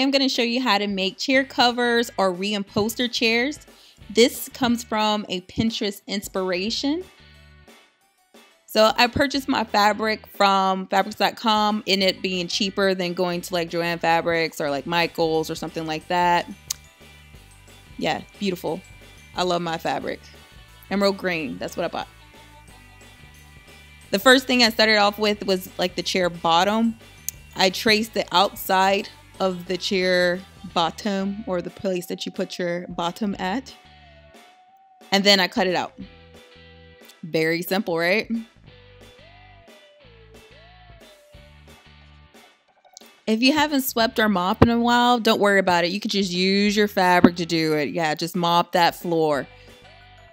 I'm going to show you how to make chair covers or reupholster chairs. This comes from a Pinterest inspiration. So I purchased my fabric from fabrics.com in it being cheaper than going to like Joann Fabrics or like Michaels or something like that. Yeah, beautiful. I love my fabric. Emerald green, that's what I bought. The first thing I started off with was like the chair bottom. I traced the outside of the chair bottom or the place that you put your bottom at. And then I cut it out. Very simple, right? If you haven't swept or mopped in a while, don't worry about it. You could just use your fabric to do it. Yeah, just mop that floor.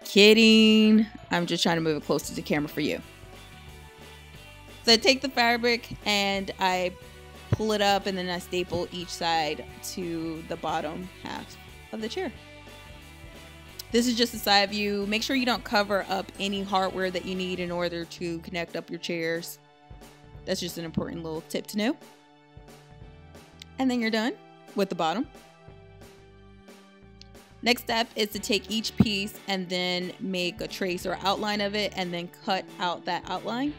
Kidding. I'm just trying to move it closer to the camera for you. So I take the fabric and I pull it up and then I staple each side to the bottom half of the chair. This is just a side view. Make sure you don't cover up any hardware that you need in order to connect up your chairs. That's just an important little tip to know. And then you're done with the bottom. Next step is to take each piece and then make a trace or outline of it and then cut out that outline.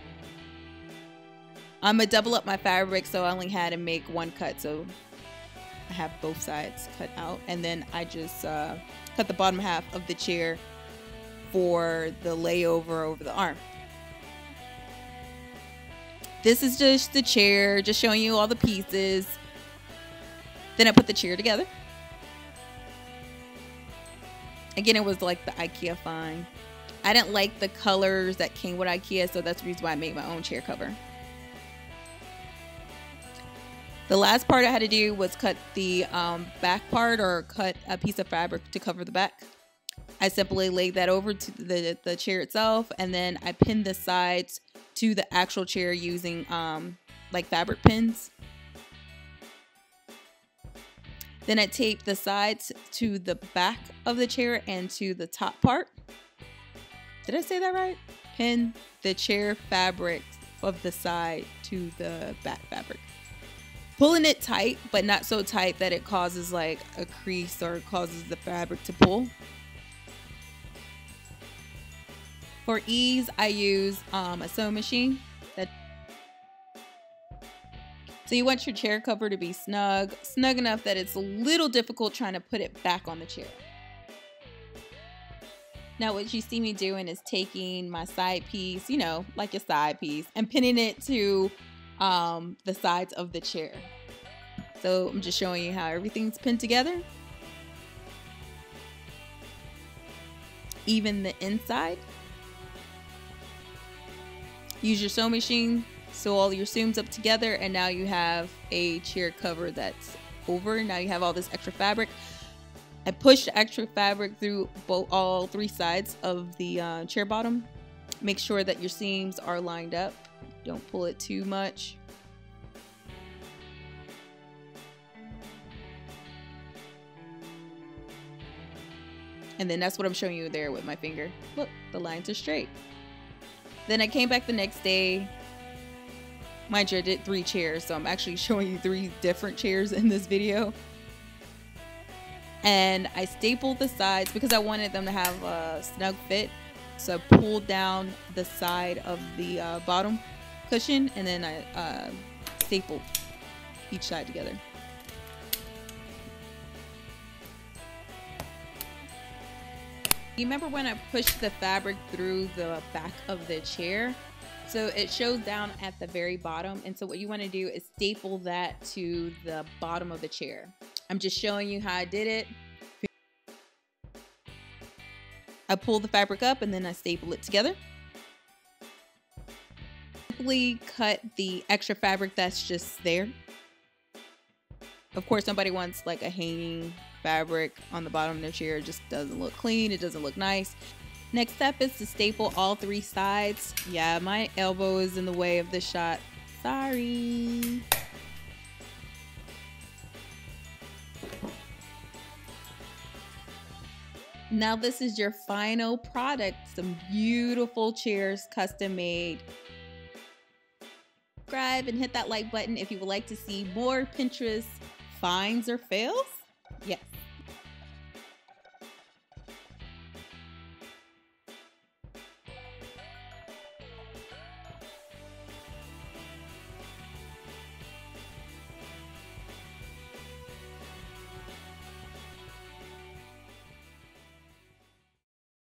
I'm gonna double up my fabric so I only had to make one cut so I have both sides cut out and then I just uh, cut the bottom half of the chair for the layover over the arm. This is just the chair, just showing you all the pieces. Then I put the chair together. Again, it was like the IKEA find. I didn't like the colors that came with IKEA, so that's the reason why I made my own chair cover. The last part I had to do was cut the um, back part or cut a piece of fabric to cover the back. I simply laid that over to the, the chair itself and then I pinned the sides to the actual chair using um, like fabric pins. Then I taped the sides to the back of the chair and to the top part. Did I say that right? Pin the chair fabric of the side to the back fabric. Pulling it tight, but not so tight that it causes like a crease or causes the fabric to pull. For ease, I use um, a sewing machine That so you want your chair cover to be snug, snug enough that it's a little difficult trying to put it back on the chair. Now what you see me doing is taking my side piece, you know, like a side piece, and pinning it to um, the sides of the chair. So I'm just showing you how everything's pinned together. Even the inside. Use your sewing machine sew all your seams up together and now you have a chair cover that's over. Now you have all this extra fabric. I push the extra fabric through both all three sides of the uh, chair bottom. Make sure that your seams are lined up. Don't pull it too much. And then that's what I'm showing you there with my finger. Look, the lines are straight. Then I came back the next day, Mind you, I did three chairs, so I'm actually showing you three different chairs in this video. And I stapled the sides because I wanted them to have a snug fit. So I pulled down the side of the uh, bottom cushion and then I uh, stapled each side together. You remember when I pushed the fabric through the back of the chair? So it shows down at the very bottom. And so what you want to do is staple that to the bottom of the chair. I'm just showing you how I did it. I pull the fabric up and then I staple it together. Cut the extra fabric that's just there. Of course, somebody wants like a hanging fabric on the bottom of their chair. It just doesn't look clean. It doesn't look nice. Next step is to staple all three sides. Yeah, my elbow is in the way of this shot. Sorry. Now this is your final product. Some beautiful chairs custom made. Subscribe and hit that like button if you would like to see more Pinterest finds or fails? Yes.